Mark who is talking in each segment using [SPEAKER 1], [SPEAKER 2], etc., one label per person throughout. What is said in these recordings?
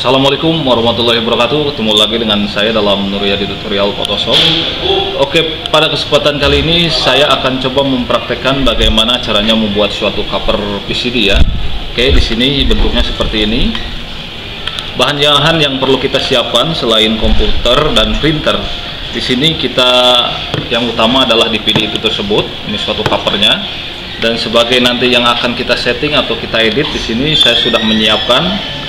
[SPEAKER 1] Assalamualaikum warahmatullahi wabarakatuh. Ketemu lagi dengan saya dalam Nuryadi Tutorial Photoshop Oke, pada kesempatan kali ini saya akan coba mempraktekkan bagaimana caranya membuat suatu cover PCD ya. Oke, di sini bentuknya seperti ini. Bahan-bahan yang perlu kita siapkan selain komputer dan printer. Di sini kita yang utama adalah DVD itu tersebut. Ini suatu covernya. Dan sebagai nanti yang akan kita setting atau kita edit di sini saya sudah menyiapkan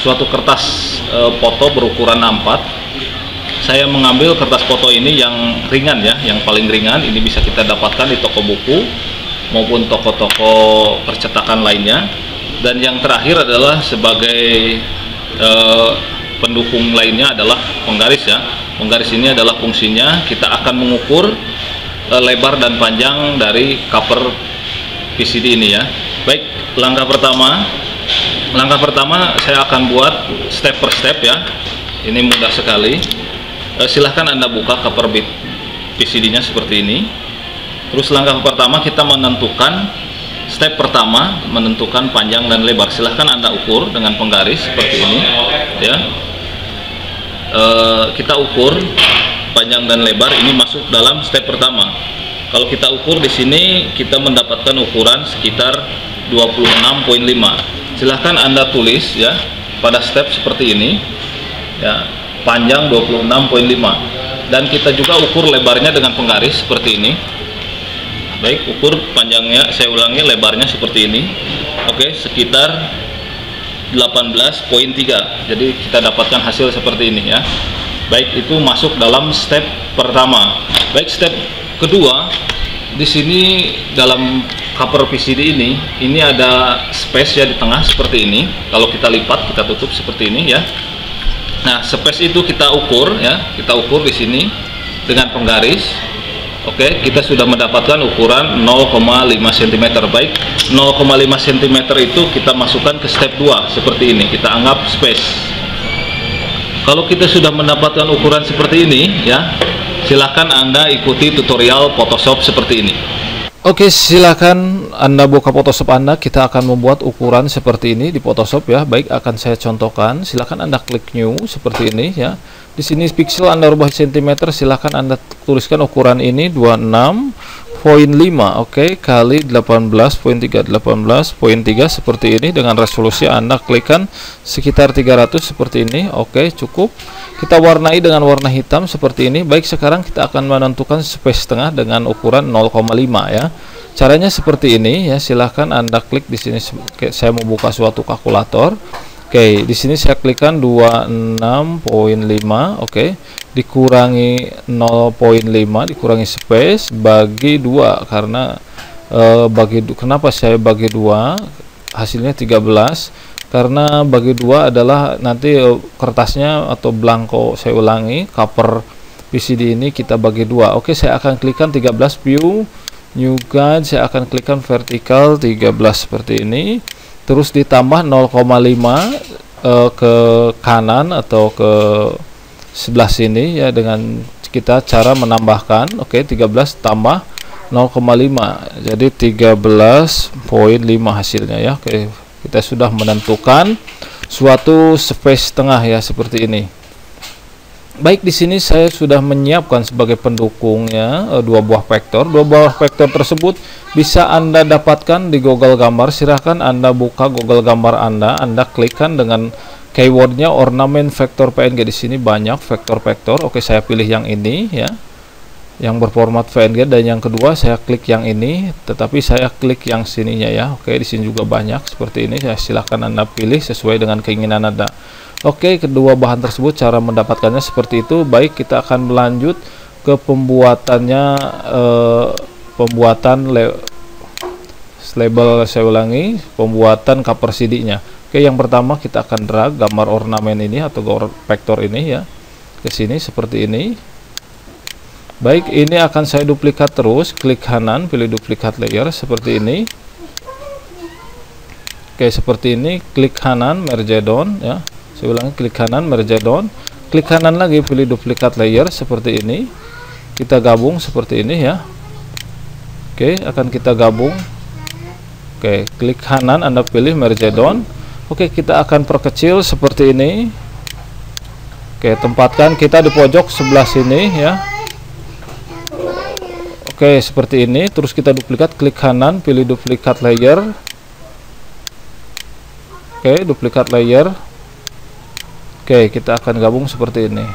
[SPEAKER 1] suatu kertas e, foto berukuran A4 saya mengambil kertas foto ini yang ringan ya yang paling ringan. Ini bisa kita dapatkan di toko buku maupun toko-toko percetakan lainnya. Dan yang terakhir adalah sebagai e, pendukung lainnya adalah penggaris ya. Penggaris ini adalah fungsinya. Kita akan mengukur e, lebar dan panjang dari cover PCD ini ya. Baik langkah pertama langkah pertama saya akan buat step per step ya. Ini mudah sekali. E, silahkan anda buka cover bit PCD nya seperti ini. Terus langkah pertama kita menentukan step pertama menentukan panjang dan lebar. Silahkan anda ukur dengan penggaris seperti ini ya. E, kita ukur panjang dan lebar. Ini masuk dalam step pertama. Kalau kita ukur di sini kita mendapatkan ukuran sekitar 26.5 silahkan anda tulis ya pada step seperti ini ya panjang 26.5 dan kita juga ukur lebarnya dengan penggaris seperti ini. Baik ukur panjangnya saya ulangi lebarnya seperti ini. Oke sekitar 18.3 jadi kita dapatkan hasil seperti ini ya. Baik itu masuk dalam step pertama. Baik step kedua di sini dalam cover PCD ini ini ada space ya di tengah seperti ini kalau kita lipat kita tutup seperti ini ya nah space itu kita ukur ya kita ukur di sini dengan penggaris Oke, kita sudah mendapatkan ukuran 0,5 cm. Baik, 0,5 cm itu kita masukkan ke step 2 seperti ini. Kita anggap space. Kalau kita sudah mendapatkan ukuran seperti ini, ya, silahkan Anda ikuti tutorial Photoshop seperti ini.
[SPEAKER 2] Oke, silakan Anda buka Photoshop Anda. Kita akan membuat ukuran seperti ini di Photoshop ya. Baik, akan saya contohkan. Silakan Anda klik new seperti ini ya. Di sini pixel Anda rubah cm, silakan Anda tuliskan ukuran ini 26.5, oke, kali 18.3 18.3 seperti ini dengan resolusi Anda klikkan sekitar 300 seperti ini. Oke, cukup. Kita warnai dengan warna hitam seperti ini. Baik sekarang kita akan menentukan space tengah dengan ukuran 0,5 ya. Caranya seperti ini ya. Silahkan anda klik di sini saya membuka suatu kalkulator. Oke di sini saya klikkan 26.5 oke dikurangi 0.5 dikurangi space bagi dua. Karena eh, bagi kenapa saya bagi dua? Hasilnya 13 karena bagi dua adalah nanti eh, kertasnya atau blanko saya ulangi cover PCD ini kita bagi dua. Oke saya akan klikkan 13 view. New guide saya akan klikkan vertikal 13 seperti ini. Terus ditambah 0,5 uh, ke kanan atau ke sebelah sini ya dengan kita cara menambahkan oke 13 tambah 0,5 jadi 13.5 hasilnya ya. Oke kita sudah menentukan suatu space tengah ya seperti ini. Baik di sini saya sudah menyiapkan sebagai pendukungnya eh, dua buah vektor. Dua buah vektor tersebut bisa anda dapatkan di Google gambar. Silahkan anda buka Google gambar anda. Anda klikkan dengan keywordnya ornamen vektor PNG di sini banyak vektor-vektor oke saya pilih yang ini ya. Yang berformat VNG dan yang kedua saya klik yang ini tetapi saya klik yang sininya ya. Oke di sini juga banyak seperti ini. Ya silahkan anda pilih sesuai dengan keinginan anda. Oke kedua bahan tersebut cara mendapatkannya seperti itu. Baik kita akan melanjut ke pembuatannya eh, pembuatan le label saya ulangi pembuatan cover CD nya oke yang pertama kita akan drag gambar ornamen ini atau vektor ini ya ke sini seperti ini Baik, ini akan saya duplikat terus. Klik kanan, pilih duplikat layer seperti ini. Oke, seperti ini. Klik kanan, merge down ya. Saya ulangi, klik kanan, merge down. Klik kanan lagi, pilih duplikat layer seperti ini. Kita gabung seperti ini ya. Oke, akan kita gabung. Oke, klik kanan, Anda pilih merge down. Oke, kita akan perkecil seperti ini. Oke, tempatkan kita di pojok sebelah sini ya. Oke, seperti ini. Terus kita duplikat, klik kanan, pilih duplikat layer. Oke, duplikat layer. Oke, kita akan gabung seperti ini.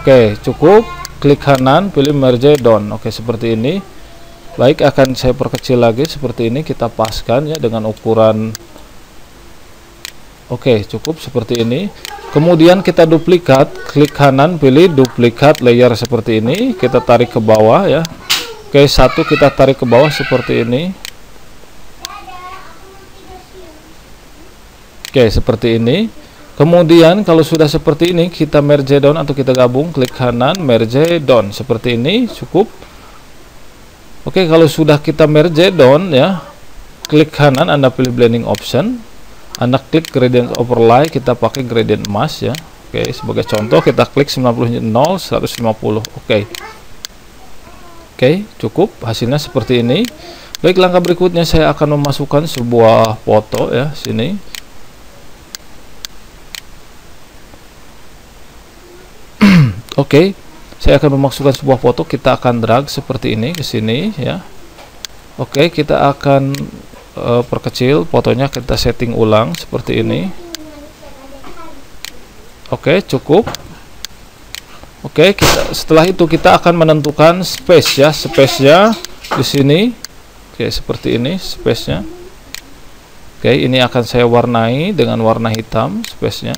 [SPEAKER 2] Oke, cukup. Klik kanan, pilih merge down. Oke, seperti ini baik akan saya perkecil lagi seperti ini kita paskan ya dengan ukuran. Oke cukup seperti ini. Kemudian kita duplikat klik kanan pilih duplikat layer seperti ini. Kita tarik ke bawah ya. Oke satu kita tarik ke bawah seperti ini. Oke seperti ini. Kemudian kalau sudah seperti ini kita merge down atau kita gabung klik kanan merge down. Seperti ini cukup Oke, kalau sudah kita merge down ya, klik kanan Anda pilih blending option. Anda klik gradient overlay, kita pakai gradient mask ya. Oke, sebagai contoh kita klik 90 0 150. Oke. Oke, cukup. Hasilnya seperti ini. Baik, langkah berikutnya saya akan memasukkan sebuah foto ya sini. Oke. Okay saya akan memasukkan sebuah foto kita akan drag seperti ini ke sini ya. Oke kita akan uh, perkecil fotonya kita setting ulang seperti ini. Oke cukup. Oke kita setelah itu kita akan menentukan space ya space nya di sini. Oke seperti ini space nya oke ini akan saya warnai dengan warna hitam space nya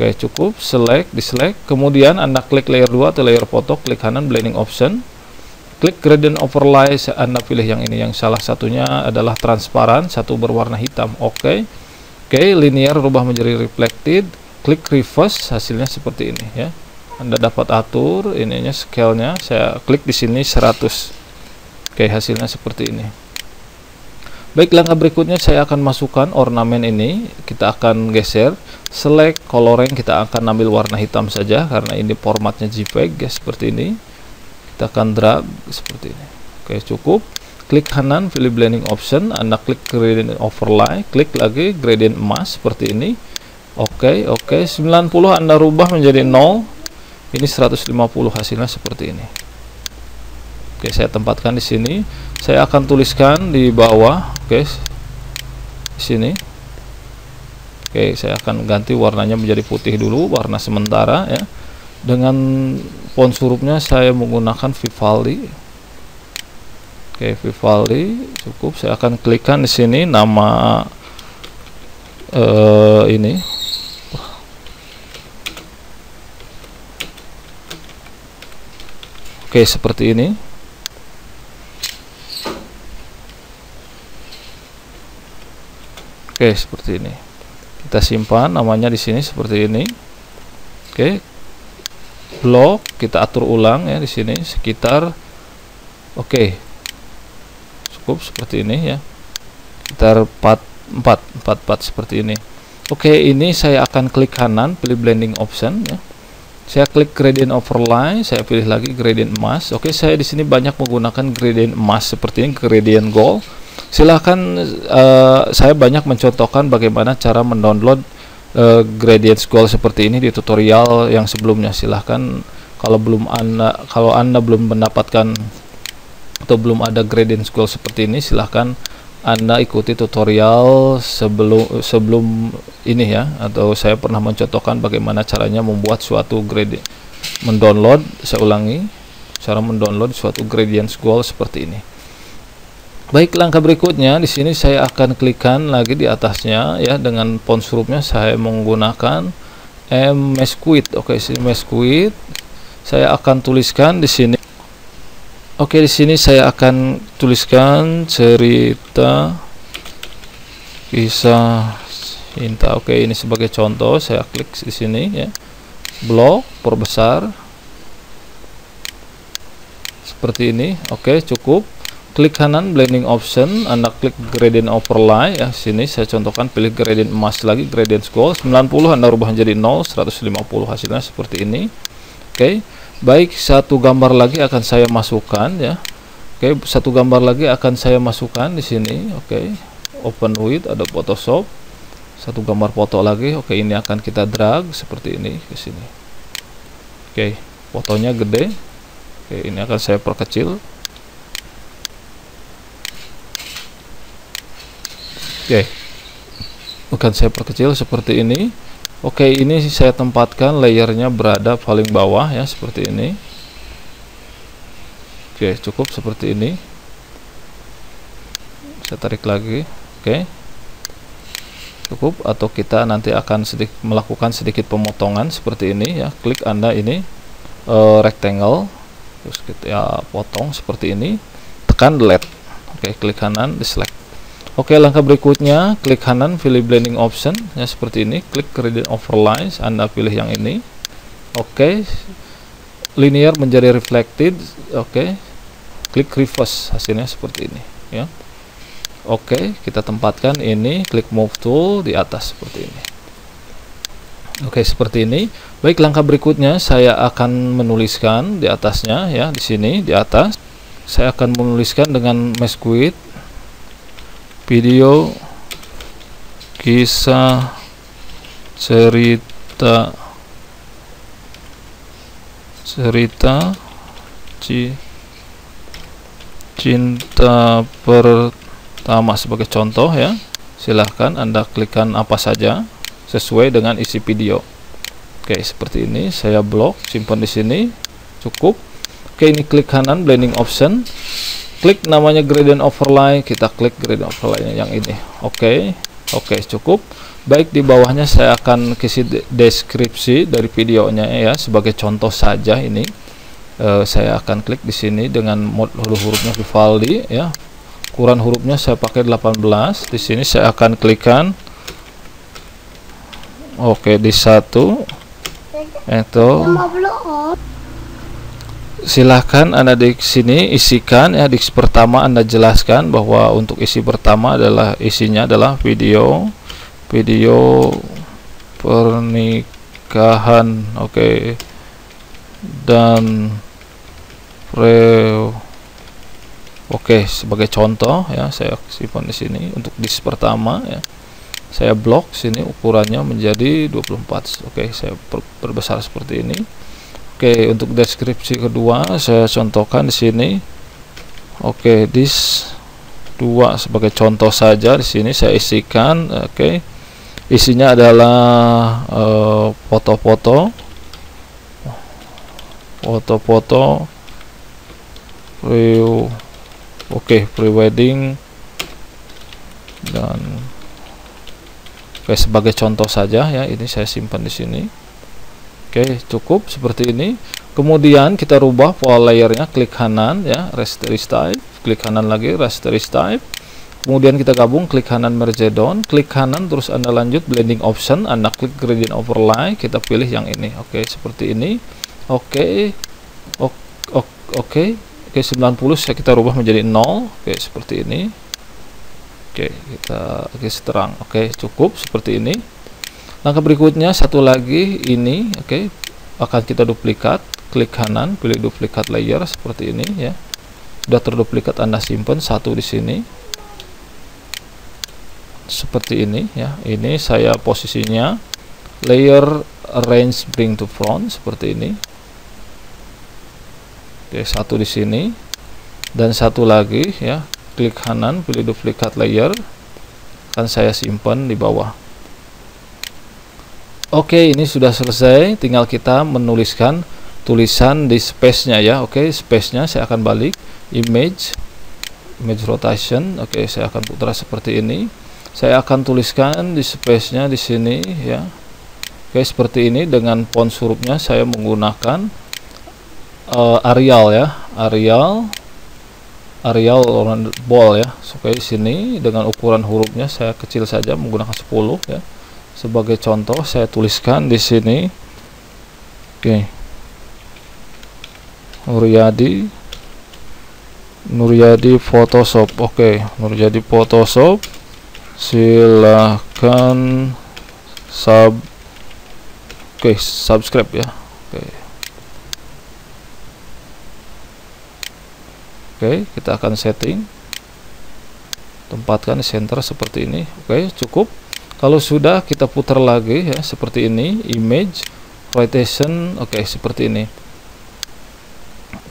[SPEAKER 2] Oke cukup. Select di select kemudian anda klik layer 2 atau layer foto klik kanan blending option. Klik gradient overlay anda pilih yang ini. Yang salah satunya adalah transparan satu berwarna hitam. Oke. Oke linear rubah menjadi reflected. Klik reverse hasilnya seperti ini ya. Anda dapat atur ininya scale nya saya klik di sini 100 oke hasilnya seperti ini Baik, langkah berikutnya saya akan masukkan ornamen ini. Kita akan geser, select coloring, kita akan ambil warna hitam saja karena ini formatnya JPEG ya, seperti ini. Kita akan drag seperti ini. Oke, cukup. Klik kanan, pilih blending option, Anda klik gradient overlay, klik lagi gradient emas seperti ini. Oke, oke, 90 Anda rubah menjadi 0. Ini 150 hasilnya seperti ini. Oke, saya tempatkan di sini. Saya akan tuliskan di bawah, oke. Di sini. Oke, saya akan ganti warnanya menjadi putih dulu, warna sementara ya. Dengan font hurufnya saya menggunakan Vivaldi. Oke, Vivaldi cukup. Saya akan klikkan di sini nama uh, ini Oke, seperti ini. Oke, seperti ini. Kita simpan namanya di sini seperti ini. Oke. Blok kita atur ulang ya di sini sekitar Oke. Cukup seperti ini ya. Sekitar 4 4 4 4 seperti ini. Oke, ini saya akan klik kanan pilih blending option ya. Saya klik gradient overlay, saya pilih lagi gradient mask. Oke, saya di sini banyak menggunakan gradient mask seperti ini, gradient gold silahkan uh, saya banyak mencontohkan bagaimana cara mendownload uh, gradient school seperti ini di tutorial yang sebelumnya. Silahkan kalau belum anda kalau anda belum mendapatkan atau belum ada gradient school seperti ini silahkan anda ikuti tutorial sebelum sebelum ini ya. Atau saya pernah mencontohkan bagaimana caranya membuat suatu gradient mendownload saya ulangi cara mendownload suatu gradient school seperti ini Baik, langkah berikutnya di sini saya akan klikkan lagi di atasnya ya dengan font hurufnya saya menggunakan M Mesquit. Oke, sini Mesquit. Saya akan tuliskan di sini. Oke, di sini saya akan tuliskan cerita kisah cinta. Oke, ini sebagai contoh saya klik di sini ya. Blok perbesar seperti ini. Oke, cukup klik kanan blending option. Anda klik gradient overlay. Ya sini saya contohkan pilih gradient emas lagi gradient scroll 90 anda rubah menjadi 0 150 hasilnya seperti ini. Oke okay. baik satu gambar lagi akan saya masukkan ya. Oke okay. satu gambar lagi akan saya masukkan di sini. Oke okay. open with ada Photoshop. Satu gambar foto lagi. Oke ini akan kita drag seperti ini ke sini. Oke fotonya gede. Oke ini akan saya perkecil oke. Akan saya perkecil seperti ini. Oke ini saya tempatkan layernya berada paling bawah ya seperti ini. Oke cukup seperti ini. Saya tarik lagi. Oke. Cukup atau kita nanti akan sedikit melakukan sedikit pemotongan seperti ini ya. Klik anda ini uh, rectangle. Terus kita ya, potong seperti ini. Tekan delete oke klik kanan diselect oke langkah berikutnya klik kanan pilih blending option ya seperti ini klik gradient overlays anda pilih yang ini oke linear menjadi reflected oke klik reverse hasilnya seperti ini ya Oke, kita tempatkan ini, klik move tool di atas seperti ini. Oke, seperti ini. Baik, langkah berikutnya saya akan menuliskan di atasnya ya, di sini di atas. Saya akan menuliskan dengan mesquit video kisah cerita cerita cinta per pertama sebagai contoh ya. Silahkan anda klikkan apa saja sesuai dengan isi video. Oke seperti ini. Saya blok simpan di sini. Cukup. Oke ini klik kanan blending option klik namanya gradient overlay kita klik gradient overlay yang ini. Oke oke cukup. Baik di bawahnya saya akan kasih deskripsi dari videonya ya sebagai contoh saja ini. Uh, saya akan klik di sini dengan mode hurufnya Vivaldi ya. Ukuran hurufnya saya pakai 18 di sini saya akan klikkan. Oke di satu. Itu silahkan anda di sini isikan ya di pertama anda jelaskan bahwa untuk isi pertama adalah isinya adalah video video pernikahan oke dan pre Oke, sebagai contoh ya saya simpan di sini untuk disk pertama ya. Saya blok sini ukurannya menjadi 24. Oke, saya per perbesar seperti ini. Oke, untuk deskripsi kedua saya contohkan di sini. Oke, disk 2 sebagai contoh saja di sini saya isikan oke. Isinya adalah eh, foto-foto uh, foto-foto review oke okay, prewedding dan oke sebagai contoh saja ya ini saya simpan di sini oke okay, cukup seperti ini. Kemudian kita rubah pola layernya klik kanan ya rasterize type. Klik kanan lagi rasterize type. Kemudian kita gabung klik kanan merge down klik kanan terus anda lanjut blending option. Anda klik gradient overlay kita pilih yang ini. Oke okay, seperti ini. Oke okay. oke. Oke Oke 90 ya kita rubah menjadi 0 Oke seperti ini. Oke kita garis terang Oke cukup seperti ini Langkah berikutnya satu lagi ini Oke akan kita duplikat Klik kanan pilih duplikat layer seperti ini ya Sudah terduplikat Anda simpan satu di sini seperti ini ya ini saya posisinya layer range bring to front seperti ini Oke, satu di sini dan satu lagi ya. Klik kanan, pilih duplikat layer. Akan saya simpan di bawah. Oke, ini sudah selesai. Tinggal kita menuliskan tulisan di space-nya ya. Oke, space-nya saya akan balik image image rotation. Oke, saya akan putar seperti ini. Saya akan tuliskan di space-nya di sini ya. Oke, seperti ini dengan font hurufnya saya menggunakan uh, Arial ya Arial Arial ball ya supaya di sini dengan ukuran hurufnya saya kecil saja menggunakan 10 ya sebagai contoh saya tuliskan di sini oke okay. Nuryadi Nuryadi Photoshop oke okay. Nuryadi Photoshop silahkan sub oke okay, subscribe ya oke okay. Oke, kita akan setting. tempatkan di center seperti ini oke cukup kalau sudah kita putar lagi ya seperti ini image rotation oke seperti ini.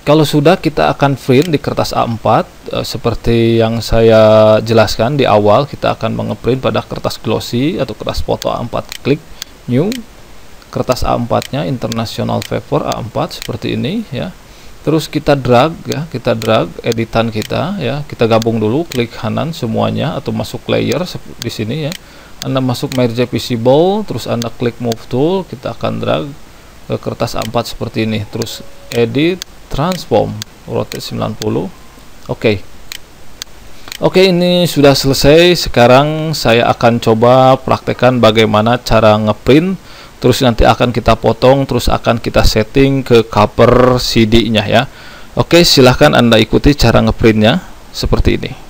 [SPEAKER 2] Kalau sudah kita akan print di kertas A4 eh, seperti yang saya jelaskan di awal kita akan mengeprint pada kertas glossy atau kertas foto A4 klik new kertas A4 nya international paper A4 seperti ini ya. Terus kita drag ya kita drag editan kita ya. Kita gabung dulu klik kanan semuanya atau masuk layer di sini ya anda masuk merge visible terus anda klik move tool kita akan drag ke kertas A4 seperti ini. Terus edit transform rotate 90 oke. Okay. oke okay, ini sudah selesai. Sekarang saya akan coba praktekkan bagaimana cara ngeprint. Terus nanti akan kita potong terus akan kita setting ke cover CD nya ya. Oke silahkan anda ikuti cara ngeprintnya seperti ini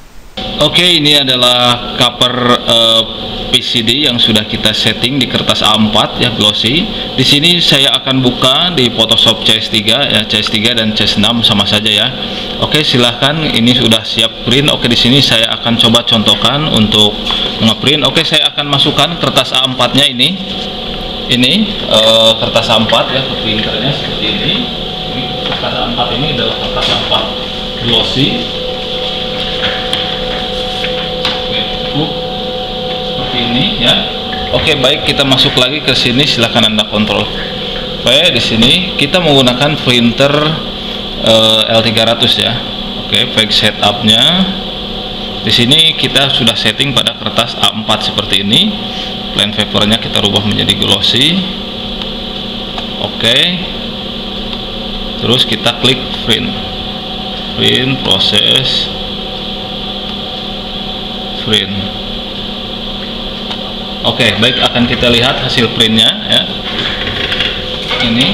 [SPEAKER 1] Oke ini adalah cover uh, PCD yang sudah kita setting di kertas A4 ya glossy. Di sini saya akan buka di Photoshop CS3 ya CS3 dan CS6 sama saja ya. Oke silahkan ini sudah siap print. Oke di sini saya akan coba contohkan untuk ngeprint. Oke saya akan masukkan kertas A4 nya ini. Ini uh, kertas A4 ya printernya seperti ini. ini kertas A4 ini adalah kertas A4 glossy cukup seperti ini ya. Oke baik kita masuk lagi ke sini silahkan anda kontrol. Oke di sini kita menggunakan printer uh, L300 ya. Oke baik setupnya. Di sini kita sudah setting pada kertas A4 seperti ini. Plain papernya kita rubah menjadi glossy. Oke. Terus kita klik print. Print proses. Print oke okay, baik akan kita lihat hasil printnya ya. Ini.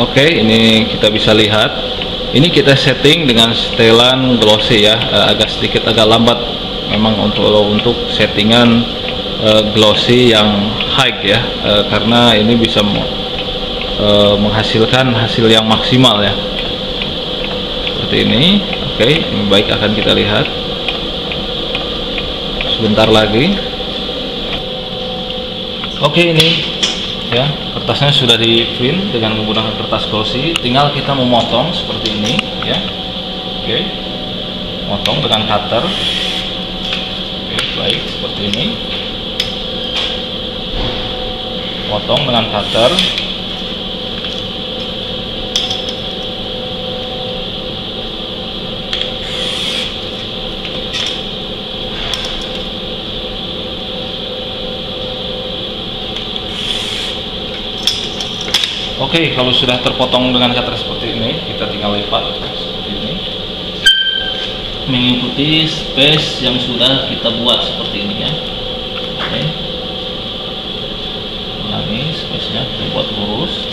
[SPEAKER 1] Oke, ini kita bisa lihat. Ini kita setting dengan setelan glossy ya, uh, agak sedikit agak lambat memang untuk untuk settingan uh, glossy yang high ya, uh, karena ini bisa uh, menghasilkan hasil yang maksimal ya. Seperti ini. Oke, ini baik akan kita lihat. Sebentar lagi. Oke, ini ya kertasnya sudah di print dengan menggunakan kertas glossy tinggal kita memotong seperti ini ya oke potong dengan cutter baik seperti ini potong dengan cutter Oke, okay, kalau sudah terpotong dengan cutter seperti ini, kita tinggal lipat seperti ini. Mengikuti space yang sudah kita buat seperti ini ya. Oke. Okay. Ulangi space-nya kita buat lurus.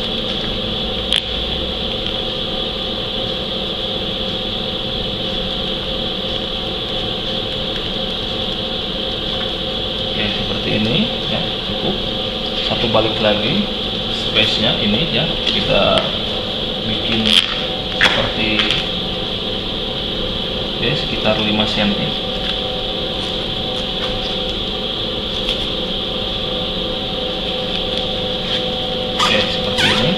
[SPEAKER 1] Oke, seperti ini ya, cukup. Satu balik lagi space nya ini ya kita bikin seperti ya sekitar 5 cm oke seperti ini.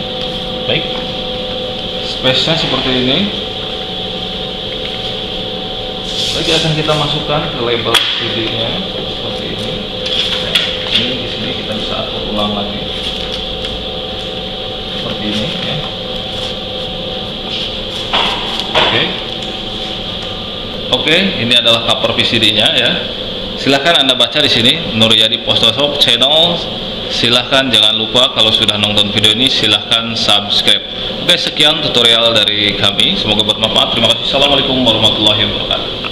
[SPEAKER 1] Baik. Space nya seperti ini. Baik akan kita masukkan ke label CD nya seperti ini di sini kita bisa atur ulang lagi seperti ini ya. Oke. Oke, ini adalah cover VCD-nya ya. Silahkan Anda baca di sini Nuryadi Postoshop channel. Silahkan jangan lupa kalau sudah nonton video ini silahkan subscribe. Oke, sekian tutorial dari kami. Semoga bermanfaat. Terima kasih. Assalamualaikum warahmatullahi wabarakatuh.